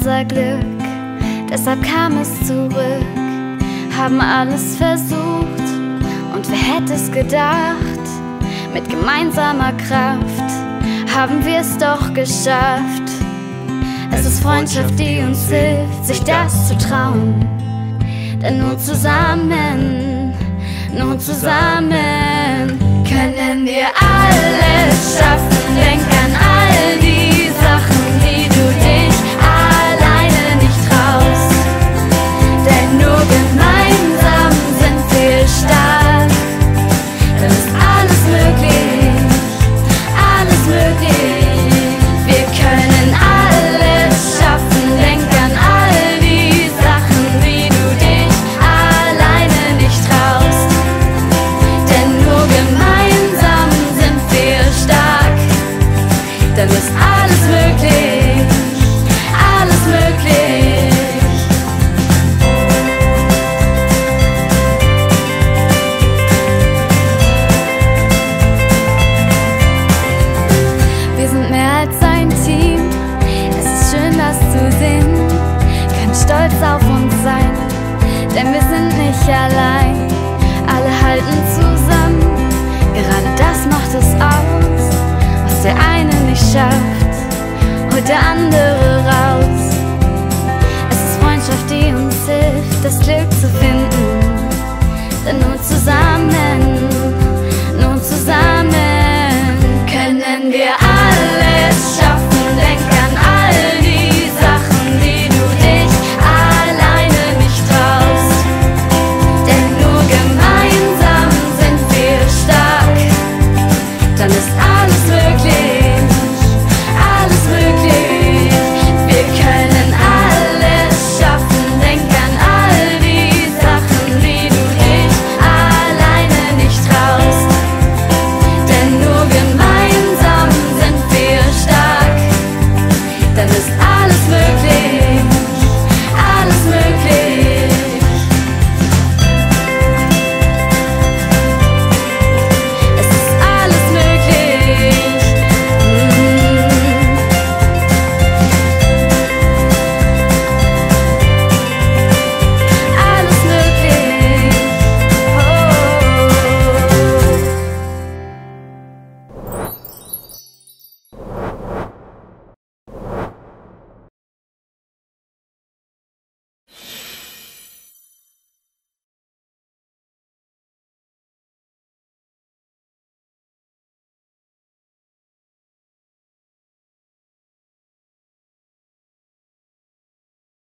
unser Glück, deshalb kam es zurück. Haben alles versucht und wer hätte es gedacht? Mit gemeinsamer Kraft haben wir es doch geschafft. Es ist Freundschaft, die uns hilft, sich das zu trauen. Denn nur zusammen, nur zusammen können wir alles schaffen. Denk sind nicht allein, alle halten zusammen. Gerade das macht es aus, was der eine nicht schafft, holt der andere.